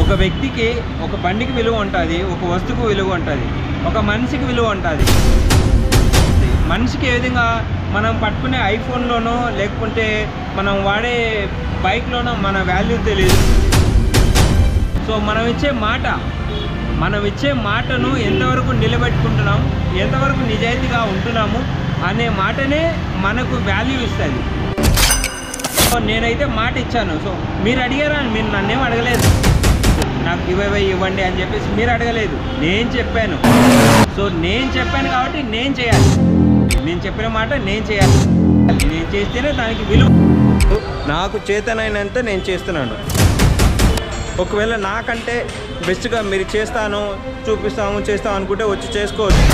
ఒక వ్యక్తికి ఒక బండికి విలువ ఉంటుంది ఒక వస్తువుకు విలువ ఉంటుంది ఒక మనిషికి విలువ ఉంటుంది. మనిషికి ఏ విధంగా మనం పట్టుకునే ఐఫోన్లోనో లేకుంటే మనం వాడే బైక్లోనో మన వాల్యూ తెలియదు సో మనం ఇచ్చే మాట మనం ఇచ్చే మాటను ఎంతవరకు నిలబెట్టుకుంటున్నాం ఎంతవరకు నిజాయితీగా ఉంటున్నాము అనే మాటనే మనకు వాల్యూ ఇస్తుంది. సో నేనైతే మాట ఇచ్చాను. సో మీరు అడిగారా? మీరు నన్నేం అడగలేదు. నాకు ఇవ్వండి అని చెప్పేసి మీరు అడగలేదు. నేను చెప్పాను. సో నేను చెప్పాను కాబట్టి నేను చేయాలి. నేను చెప్పిన మాట నేను చేయాలి. నేను చేస్తేనే దానికి విలువ. నాకు చేతనైనంత నేను చేస్తున్నాను. ఒకవేళ నాకంటే బెస్ట్గా మీరు చేస్తాను చూపిస్తాము చేస్తాం అనుకుంటే వచ్చి చేసుకోవచ్చు.